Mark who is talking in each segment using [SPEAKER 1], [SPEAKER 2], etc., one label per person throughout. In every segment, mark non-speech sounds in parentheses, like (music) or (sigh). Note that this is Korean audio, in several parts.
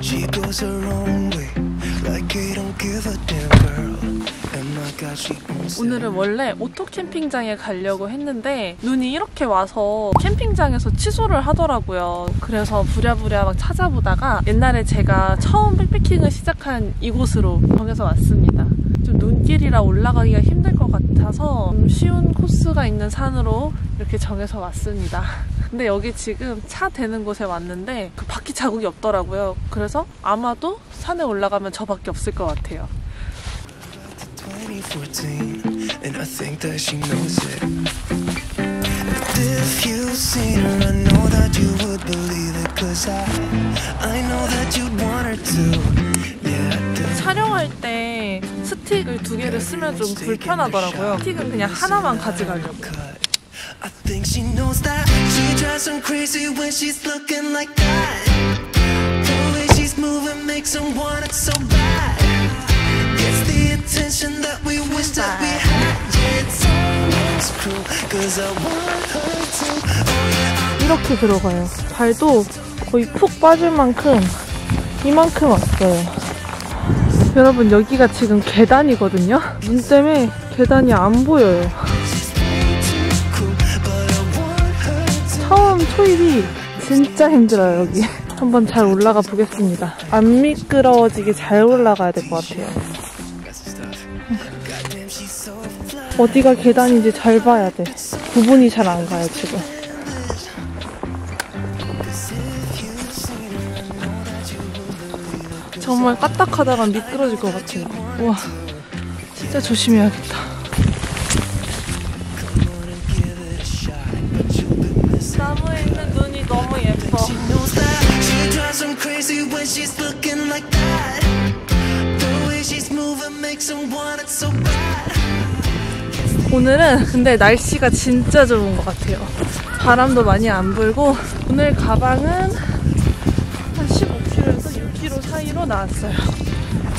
[SPEAKER 1] She goes her own way, like he don't give a damn girl.
[SPEAKER 2] 오늘은 원래 오토 캠핑장에 가려고 했는데 눈이 이렇게 와서 캠핑장에서 취소를 하더라고요. 그래서 부랴부랴 막 찾아보다가 옛날에 제가 처음 백패킹을 시작한 이곳으로 정해서 왔습니다. 좀 눈길이라 올라가기가 힘들 것 같아서 좀 쉬운 코스가 있는 산으로 이렇게 정해서 왔습니다. 근데 여기 지금 차 대는 곳에 왔는데 그 바퀴 자국이 없더라고요. 그래서 아마도 산에 올라가면 저 밖에 없을 것 같아요.
[SPEAKER 1] 2014, and I think that she knows it. If you've seen her, I know that you would believe it. Cause I, I know that you'd want her to. Yeah.
[SPEAKER 2] 촬영할 때 스틱을 두 개를 쓰면 좀 불편하더라고요. 스틱은 그냥 하나만 가져가려고.
[SPEAKER 1] I think she knows that she drives him crazy when she's looking like that. The way she's moving makes him want it so bad. Gets the attention that we wish that we had. Yeah, it's almost cruel, cause I want her to.
[SPEAKER 2] 이렇게 들어가요. 발도 거의 푹 빠질 만큼 이만큼 왔어요. 여러분 여기가 지금 계단이거든요. 눈 때문에 계단이 안 보여요. 처음 초입이 진짜 힘들어요 여기. 한번 잘 올라가 보겠습니다. 안 미끄러워지게 잘 올라가야 될 것 같아요. 어디가 계단인지 잘 봐야 돼. 구분이 잘 안 가요 지금. 정말 까딱하다가 미끄러질 것 같아요. 와, 진짜 조심해야겠다. 나무에 있는 눈이 너무 예뻐. 오늘은 근데 날씨가 진짜 좋은 것 같아요. 바람도 많이 안 불고 오늘 가방은 나왔어요.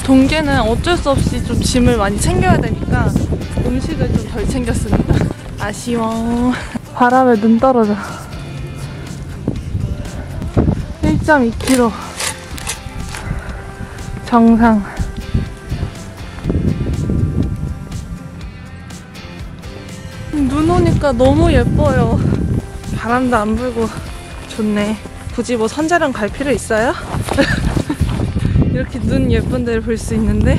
[SPEAKER 2] 동계는 어쩔 수 없이 좀 짐을 많이 챙겨야 되니까 음식을 좀 덜 챙겼습니다. 아쉬워. 바람에 눈 떨어져. 1.2kg. 정상. 눈 오니까 너무 예뻐요. 바람도 안 불고 좋네. 굳이 뭐 선자령 갈 필요 있어요? (laughs) 이렇게 눈 예쁜 데를 볼 수 있는데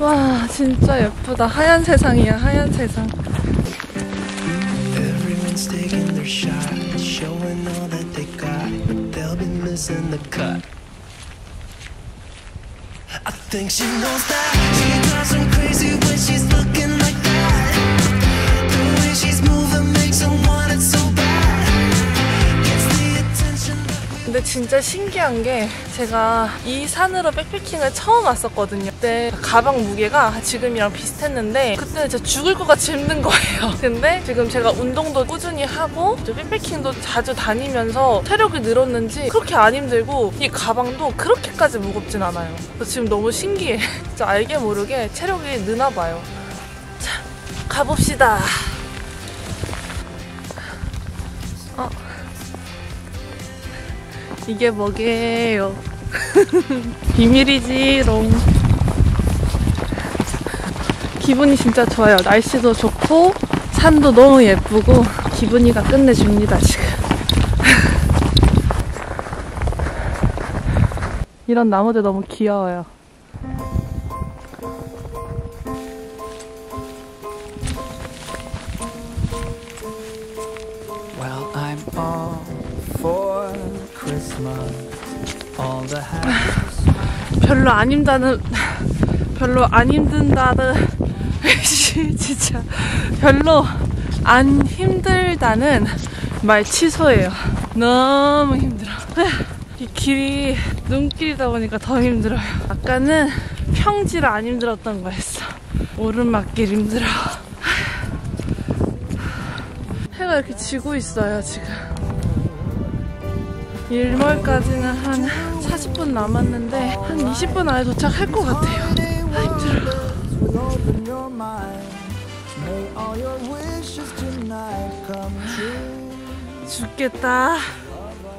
[SPEAKER 2] 와 진짜 예쁘다. 하얀 세상이야 하얀 세상.
[SPEAKER 1] Got. I think she knows that she drives him crazy when she's
[SPEAKER 2] 근데 진짜 신기한 게 제가 이 산으로 백패킹을 처음 왔었거든요. 그때 가방 무게가 지금이랑 비슷했는데 그때는 진짜 죽을 것 같이 힘든 거예요. (laughs) 근데 지금 제가 운동도 꾸준히 하고 백패킹도 자주 다니면서 체력이 늘었는지 그렇게 안 힘들고 이 가방도 그렇게까지 무겁진 않아요. 지금 너무 신기해. (laughs) 진짜 알게 모르게 체력이 느나 봐요. 자, 가봅시다. 이게 뭐게요? (laughs) 비밀이지롱. 기분이 진짜 좋아요. 날씨도 좋고 산도 너무 예쁘고 기분이가 끝내줍니다 지금. (laughs) 이런 나무들 너무 귀여워요. 안 힘다는 (sighs) 별로 안 힘든다는 (laughs) 씨, 진짜 별로 안 힘들다는 말 취소예요. 너무 힘들어. (sighs) 이 길이 눈길이다 보니까 더 힘들어요. 아까는 평지를 안 힘들었던 거였어. 오르막길 힘들어. (sighs) 해가 이렇게 지고 있어요, 지금. 일몰까지는 한 40분 남았는데 한 20분 안에 도착할 것 같아요. 아, 힘들어. 죽겠다.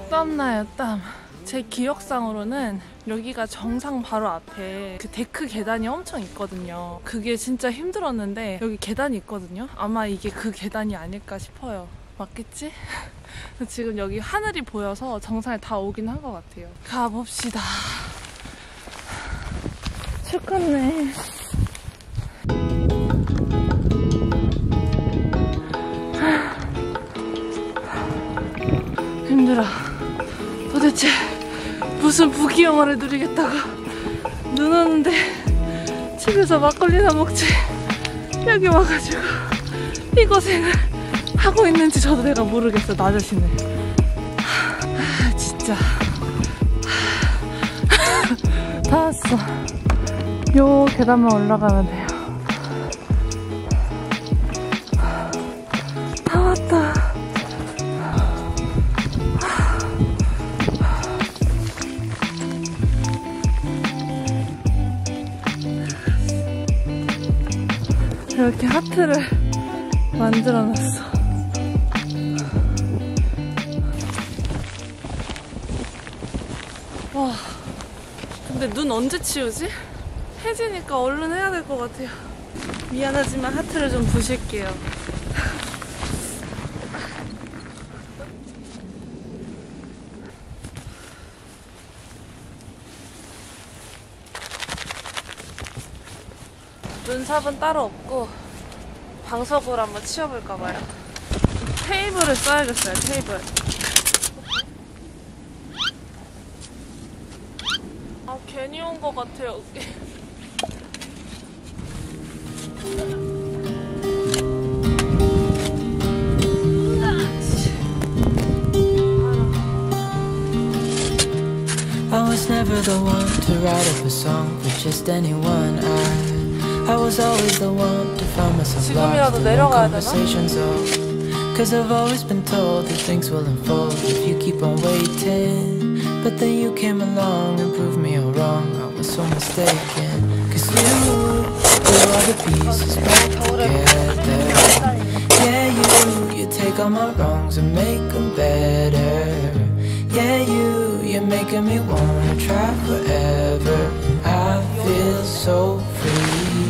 [SPEAKER 2] 땀나요, 땀. 제 기억상으로는 여기가 정상 바로 앞에 그 데크 계단이 엄청 있거든요. 그게 진짜 힘들었는데 여기 계단이 있거든요. 아마 이게 그 계단이 아닐까 싶어요. 맞겠지? (laughs) 지금 여기 하늘이 보여서 정상에 다 오긴 한 것 같아요. 가봅시다. 춥겠네. 힘들어. 도대체 무슨 부귀영화를 누리겠다고 눈 오는데 집에서 막걸리나 먹지 여기 와가지고 이 고생을 하고 있는지 저도 내가 모르겠어 나 자신을. 아, 진짜. 다 왔어. 요 계단만 올라가면 돼요. 다 왔다. 이렇게 하트를 만들어 놨어. 와, 근데 눈 언제 치우지? 해지니까 얼른 해야 될 것 같아요. 미안하지만 하트를 좀 부실게요. (laughs) 눈삽은 따로 없고 방석으로 한번 치워볼까 봐요. 테이블을 써야겠어요, 테이블. 괜히 온 것 같아요.
[SPEAKER 3] I was never the one to write up a song for just anyone. I, I was always the one to find myself
[SPEAKER 2] 지금이라도
[SPEAKER 3] lost in
[SPEAKER 2] 내려가야 되나?
[SPEAKER 3] conversations. Oh, cause I've always been told that things will unfold if you keep on waiting. But then you came along and proved me all wrong. So mistaken. Cause you put all the pieces back together. Yeah, you, you take all my wrongs and make them better. Yeah, you, you're making me wanna try forever. I feel so free,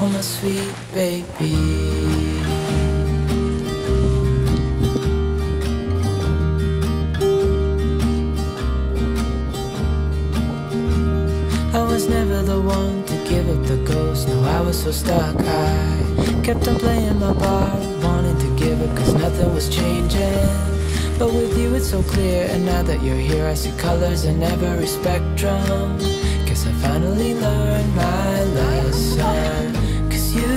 [SPEAKER 3] oh my sweet baby. was never the one to give up the ghost. No, I was so stuck. I kept on playing my part, wanting to give up cause nothing was changing. But with you, it's so clear. And now that you're here, I see colors in every spectrum. Guess I finally learned my lesson. Cause you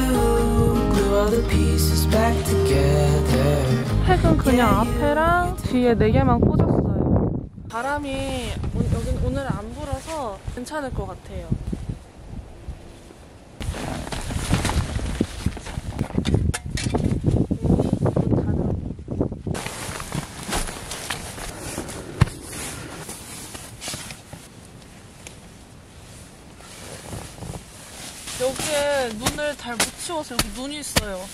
[SPEAKER 3] glue all the pieces back together.
[SPEAKER 2] 팩은 그냥 앞에랑 뒤에 네 개만 꽂았어요. 바람이 오- 여긴 오늘 안 불어서 괜찮을 것 같아요. 여기에 눈을 잘 못 치워서 여기 눈이 있어요.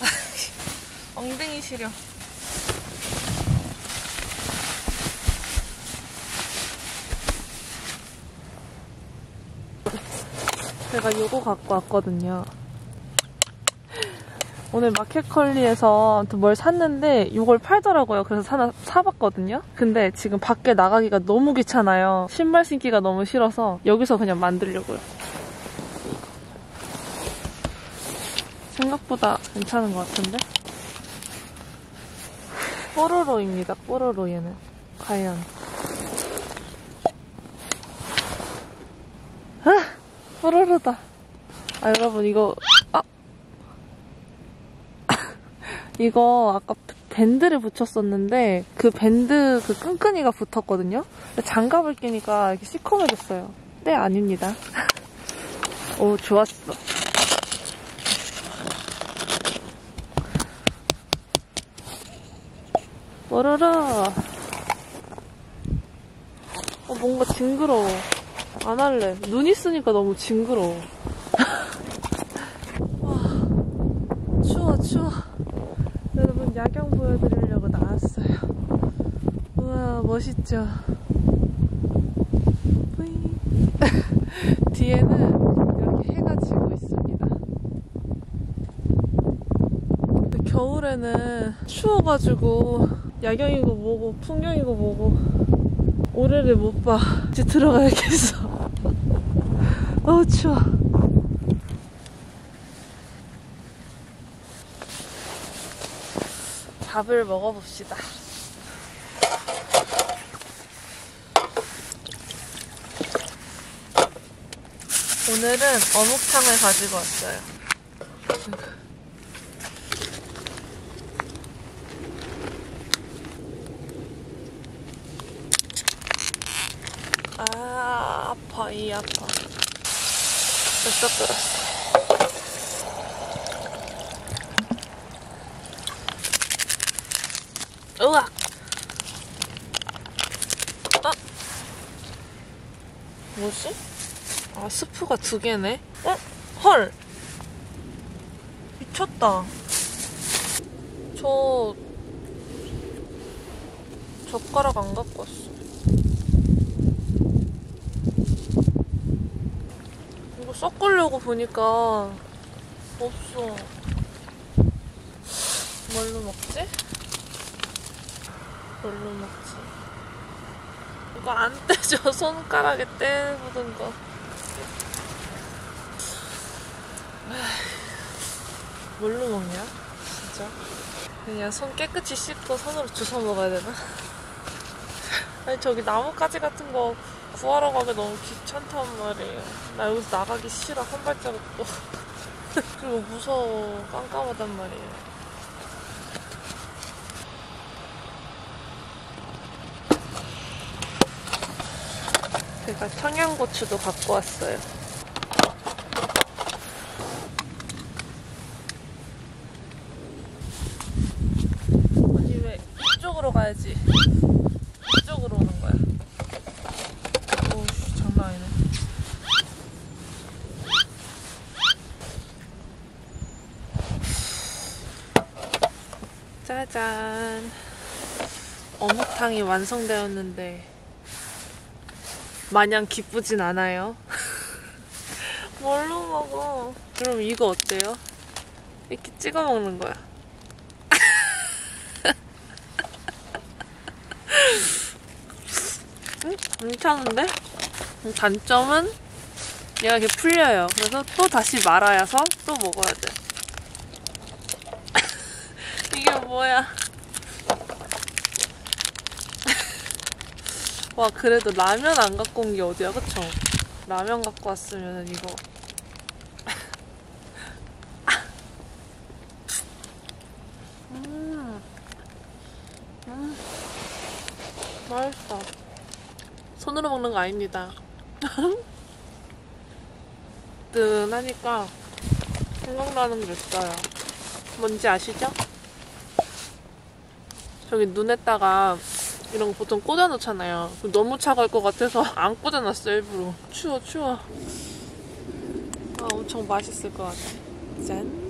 [SPEAKER 2] (laughs) 엉덩이 시려. 제가 요거 갖고 왔거든요. 오늘 마켓컬리에서 뭘 샀는데 이걸 팔더라고요. 그래서 하나 사봤거든요. 근데 지금 밖에 나가기가 너무 귀찮아요. 신발 신기가 너무 싫어서 여기서 그냥 만들려고요. 생각보다 괜찮은 것 같은데? 뽀로로입니다. 뽀로로 얘는. 과연. 뽀로로다. 아, 여러분, 이거, 아! (laughs) 이거 아까 밴드를 붙였었는데, 그 밴드 그 끈끈이가 붙었거든요? 장갑을 끼니까 이렇게 시커매졌어요. 네, 아닙니다. (laughs) 오, 좋았어. 뽀로로. 어, 뭔가 징그러워. 안 할래. 눈 있으니까 너무 징그러워. 와, 추워, 추워. 여러분, 야경 보여드리려고 나왔어요. 우와, 멋있죠? (laughs) 뒤에는 이렇게 해가 지고 있습니다. 겨울에는 추워가지고 야경이고 뭐고 풍경이고 뭐고 올해를 못 봐. 이제 들어가야겠어. 어우 추워. 밥을 먹어봅시다. 오늘은 어묵탕을 가지고 왔어요. 아, 아파, 이 아파. 벌써 끓었어. 으악! 아! 뭐지? 아, 스프가 두 개네? 어? 헐! 미쳤다. 저, 젓가락 안 갖고 왔어. 이거 섞으려고 보니까 없어. 뭘로 먹지? 뭘로 먹지? 이거 안 (laughs) 떼져. 손가락에 때 묻은 거. 뭘로 먹냐? 진짜? 그냥 손 깨끗이 씻고 손으로 주워 먹어야 되나? (laughs) 아니 저기 나뭇가지 같은 거 구하러 가기 너무 귀찮단 말이에요. 나 여기서 나가기 싫어 한 발자국도. (laughs) 그리고 무서워 깜깜하단 말이에요. 제가 청양고추도 갖고 왔어요. 아니 왜 이쪽으로 가야지 이쪽으로 오는 거야 오씨 장난 아니네 짜잔 어묵탕이 완성되었는데 마냥 기쁘진 않아요 (laughs) 뭘로 먹어 그럼 이거 어때요? 이렇게 찍어 먹는 거야 응? (laughs) 괜찮은데? 단점은 얘가 이렇게 풀려요. 그래서 또 다시 말아야서 또 먹어야 돼. (laughs) 이게 뭐야? 와, 그래도 라면 안 갖고 온 게 어디야, 그쵸? 라면 갖고 왔으면 이거. (laughs) 음. 음. 맛있어. 손으로 먹는 거 아닙니다. (laughs) 뜨하니까 생각나는 게 있어요. 뭔지 아시죠? 저기 눈에다가 이런 거 보통 꽂아놓잖아요. 너무 차가울 것 같아서 (laughs) 안 꽂아놨어요, 일부러. 추워, 추워. 아, 엄청 맛있을 것 같아. 짠.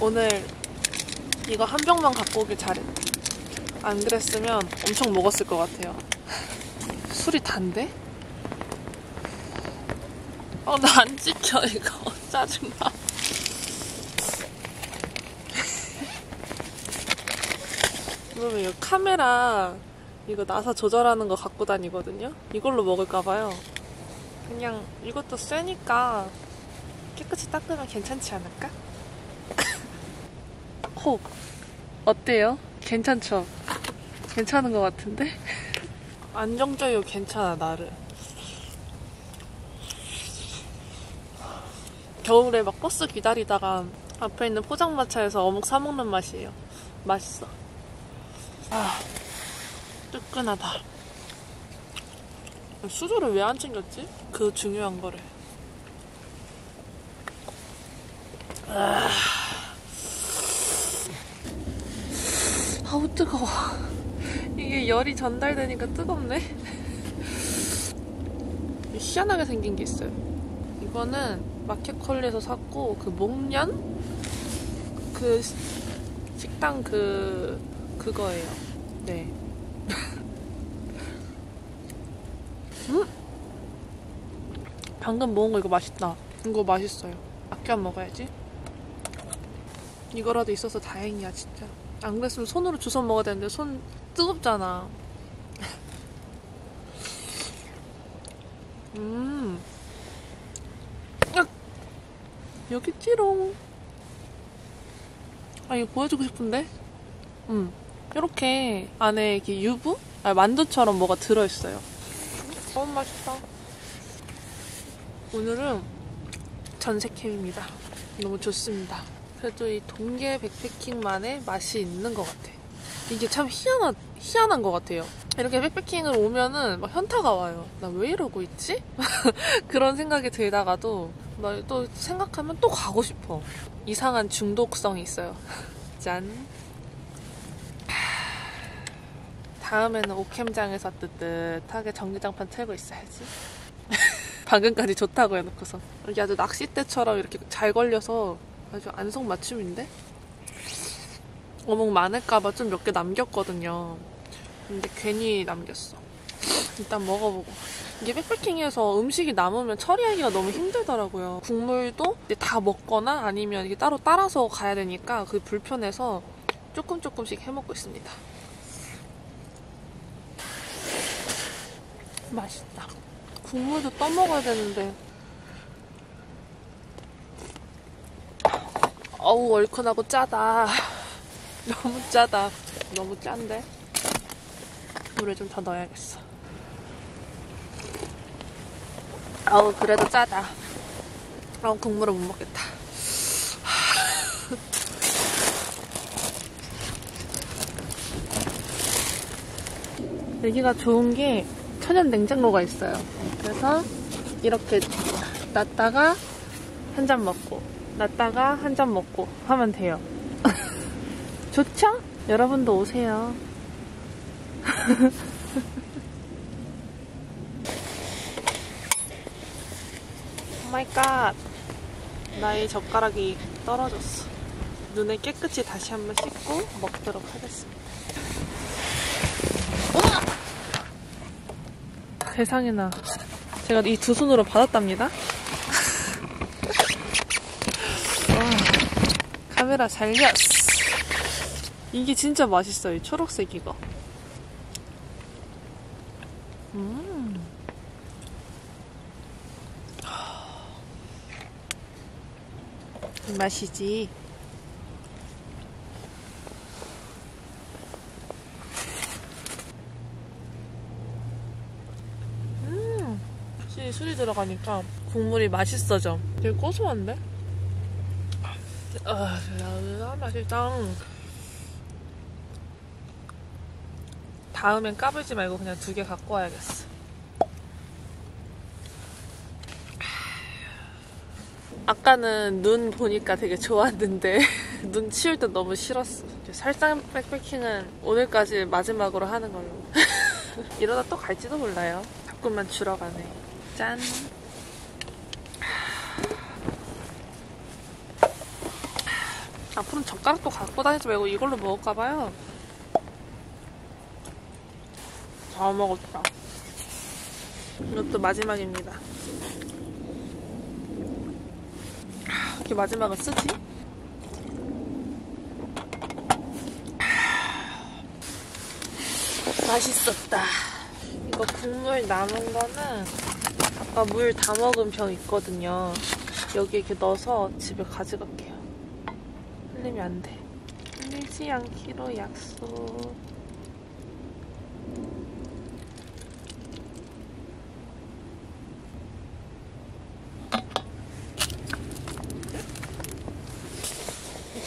[SPEAKER 2] 오늘 이거 한 병만 갖고 오길 잘했다. 안 그랬으면 엄청 먹었을 것 같아요. (laughs) 술이 단데? 어, 나 안 찍혀, 이거. (laughs) 짜증나. 그러면 이거 카메라, 이거 나사 조절하는 거 갖고 다니거든요? 이걸로 먹을까봐요. 그냥 이것도 쎄니까 깨끗이 닦으면 괜찮지 않을까? (laughs) 호 어때요? 괜찮죠? 괜찮은 것 같은데? (laughs) 안정적이고 괜찮아 나를 겨울에 막 버스 기다리다가 앞에 있는 포장마차에서 어묵 사 먹는 맛이에요. 맛있어. 아 뜨끈하다. 수저를 왜 안 챙겼지? 그 중요한 거를. 아. 아우 뜨거워. 이게 열이 전달되니까 뜨겁네. 희한하게 생긴 게 있어요. 이거는 마켓컬리에서 샀고 그 목련? 그 시- 식당 그 그거예요. 네. 음? 방금 먹은 거 이거 맛있다. 이거 맛있어요. 아껴 먹어야지. 이거라도 있어서 다행이야 진짜. 안 그랬으면 손으로 주워 먹어야 되는데 손 뜨겁잖아. (laughs) 음. 야! 여기 찌롱. 아 이거 보여주고 싶은데. 음. 이렇게 안에 이렇게 유부? 아 만두처럼 뭐가 들어있어요. 너무 맛있다. 오늘은 전세캠입니다. 너무 좋습니다. 그래도 이 동계 백패킹만의 맛이 있는 것 같아. 이게 참 희한한, 희한한 것 같아요. 이렇게 백패킹을 오면은 막 현타가 와요. 나 왜 이러고 있지? (laughs) 그런 생각이 들다가도 나또 생각하면 또 가고 싶어. 이상한 중독성이 있어요. (laughs) 짠. 다음에는 옥캠장에서 뜨뜻하게 전기장판 틀고 있어야지. (laughs) 방금까지 좋다고 해놓고서. 이게 아주 낚싯대처럼 이렇게 잘 걸려서 아주 안성맞춤인데? 어묵 많을까봐 좀 몇 개 남겼거든요. 근데 괜히 남겼어. 일단 먹어보고. 이게 백패킹에서 음식이 남으면 처리하기가 너무 힘들더라고요. 국물도 다 먹거나 아니면 이게 따로 따라서 가야 되니까 그게 불편해서 조금 조금씩 해 먹고 있습니다. 맛있다. 국물도 떠먹어야 되는데. 어우, 얼큰하고 짜다. (laughs) 너무 짜다. 너무 짠데? 물을 좀 더 넣어야겠어. 아우, 그래도 짜다. 아우, 국물을 못 먹겠다. 여기가 좋은 게 천연 냉장고가 있어요. 그래서 이렇게 놨다가 한 잔 먹고, 놨다가 한 잔 먹고 하면 돼요. (laughs) 좋죠? 여러분도 오세요. (laughs) My God. 나의 젓가락이 떨어졌어. 눈을 깨끗이 다시 한번 씻고 먹도록 하겠습니다. 세상에나. 제가 이 두 손으로 받았답니다. (laughs) 와, 카메라 살렸어. 이게 진짜 맛있어요. 이 초록색 이거. 음. 이 맛이지. 확실히 술이 들어가니까 국물이 맛있어져. 되게 고소한데? 아, 아 맛있다. 다음엔 까불지 말고 그냥 두 개 갖고 와야겠어. 아까는 눈 보니까 되게 좋았는데 (laughs) 눈 치울 때 너무 싫었어. 살상 백패킹은 오늘까지 마지막으로 하는 걸로. (laughs) 이러다 또 갈지도 몰라요. 자꾸만 줄어가네. 짠. (sighs) 앞으로는 젓가락도 갖고 다니지 말고 이걸로 먹을까봐요. 잘 먹었다. 이것도 마지막입니다. 아, 이렇게 마지막을 쓰지? 맛있었다. 이거 국물 남은 거는 아까 물 다 먹은 병 있거든요. 여기 이렇게 넣어서 집에 가져갈게요. 흘리면 안 돼. 흘리지 않기로 약속. 이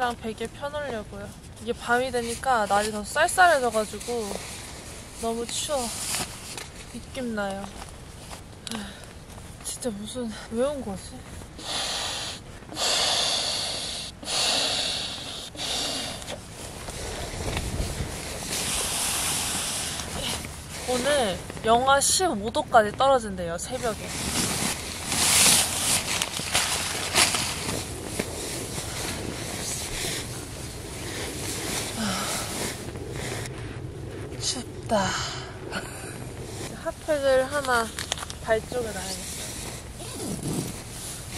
[SPEAKER 2] 침낭이랑 베개 펴놓으려고요. 이게 밤이 되니까 날이 더 쌀쌀해져가지고 너무 추워. 입김 나요. 진짜 무슨 왜 온 거지? 오늘 영하 15도까지 떨어진대요 새벽에. 됐다. 핫팩을 하나 발 쪽에 놔야겠어요.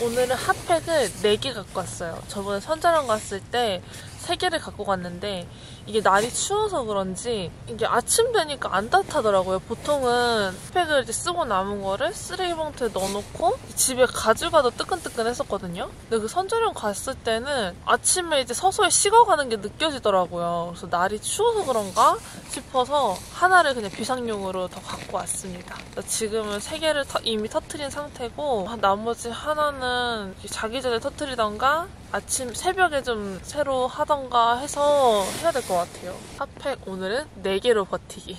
[SPEAKER 2] 오늘은 핫팩을 4개 갖고 왔어요. 저번에 선자랑 갔을 때 3개를 갖고 갔는데 이게 날이 추워서 그런지 이게 아침 되니까 안 따뜻하더라고요. 보통은 핫팩을 이제 쓰고 남은 거를 쓰레기 봉투에 넣어놓고 집에 가져가도 뜨끈뜨끈 했었거든요. 근데 그 선자령 갔을 때는 아침에 이제 서서히 식어가는 게 느껴지더라고요. 그래서 날이 추워서 그런가 싶어서 하나를 그냥 비상용으로 더 갖고 왔습니다. 지금은 세 개를 터- 이미 터트린 상태고 나머지 하나는 자기 전에 터트리던가 아침 새벽에 좀 새로 하던가 해서 해야 될 것 같아요. 핫팩 오늘은 4개로 버티기.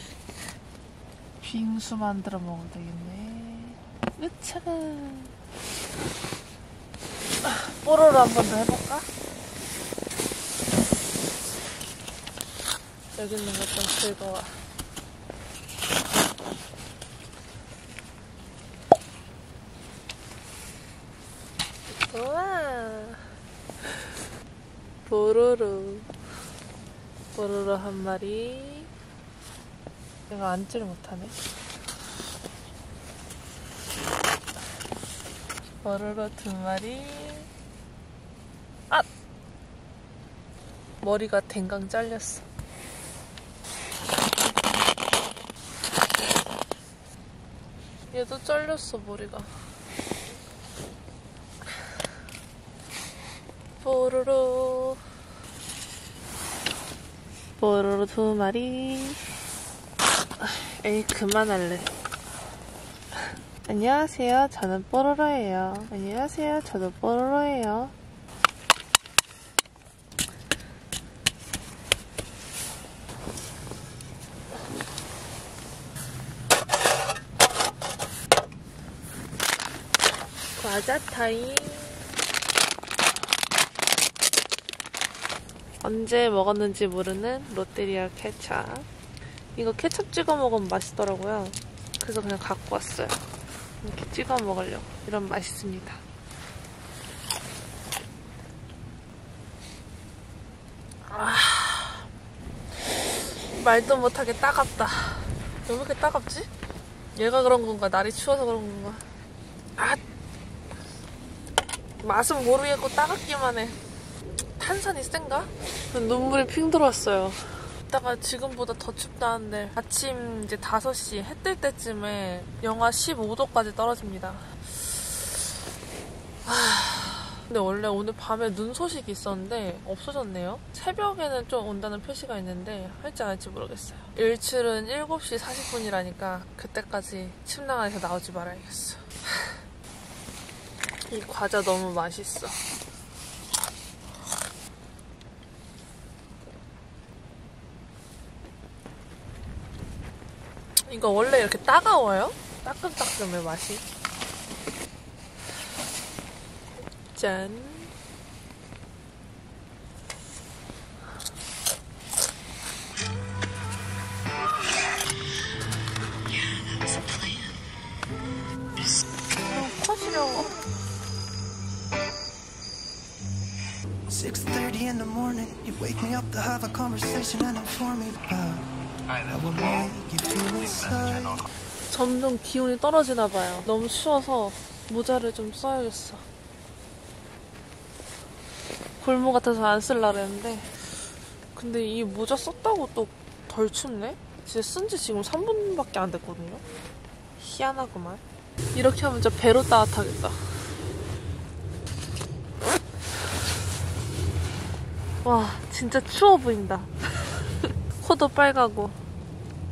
[SPEAKER 2] 빙수 만들어 먹으면 되겠네. 으차가. 뽀로로 한 번 더 해볼까? 여기 있는 것 좀 즐거워. 우와. 보로로. 보로로 한 마리. 내가 앉지를 못하네. 보로로 두 마리. 아! 머리가 댕강 잘렸어. 얘도 잘렸어, 머리가. 뽀로로. 뽀로로 두 마리. 에이, 그만할래. 안녕하세요. 저는 뽀로로예요. 안녕하세요. 저도 뽀로로예요. 과자 타임. 언제 먹었는지 모르는 롯데리아 케찹. 이거 케찹 찍어 먹으면 맛있더라고요. 그래서 그냥 갖고 왔어요. 이렇게 찍어 먹으려고. 이런 맛있습니다. 아, 말도 못하게 따갑다. 왜 이렇게 따갑지? 얘가 그런 건가? 날이 추워서 그런 건가? 아, 맛은 모르겠고 따갑기만 해. 탄산이 센가? 눈물이 핑 들어왔어요. 이따가 지금보다 더 춥다는데 아침 이제 5시 해 뜰 때쯤에 영하 15도까지 떨어집니다. 하... 근데 원래 오늘 밤에 눈 소식이 있었는데 없어졌네요. 새벽에는 좀 온다는 표시가 있는데 할지 안 할지 모르겠어요. 일출은 7시 40분이라니까 그때까지 침낭 안에서 나오지 말아야겠어. 이 과자 너무 맛있어. 이거 원래 이렇게 따가워요? 따끔따끔해 맛이. 짠. 어, 코 시려워.
[SPEAKER 4] 6.30 in the morning, you wake me up to have a conversation and inform me about
[SPEAKER 2] 점점 기온이 떨어지나 봐요. 너무 추워서 모자를 좀 써야겠어. 골무 같아서 안 쓸라 그랬는데 근데 이 모자 썼다고 또 덜 춥네? 진짜 쓴 지 지금 3분밖에 안 됐거든요. 희한하구만. 이렇게 하면 진짜 배로 따뜻하겠다. 와, 진짜 추워 보인다. 코도 빨가고.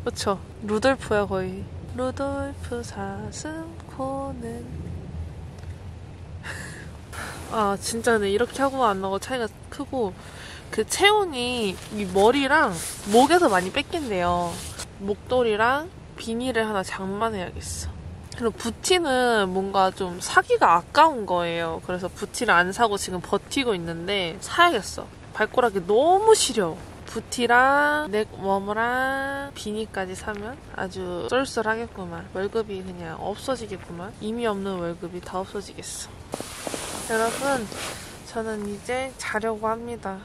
[SPEAKER 2] 그쵸? 루돌프야, 거의. 루돌프 사슴 코는. (laughs) 아, 진짜 네, 이렇게 하고 안 하고 차이가 크고, 그 체온이 이 머리랑 목에서 많이 뺏긴대요. 목도리랑 비닐을 하나 장만해야겠어. 그리고 부티는 뭔가 좀 사기가 아까운 거예요. 그래서 부티를 안 사고 지금 버티고 있는데 사야겠어. 발가락이 너무 시려. 부티랑 넥워머랑 비니까지 사면 아주 쏠쏠하겠구만. 월급이 그냥 없어지겠구만. 의미 없는 월급이 다 없어지겠어. 여러분, 저는 이제 자려고 합니다.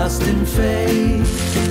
[SPEAKER 4] trust in faith.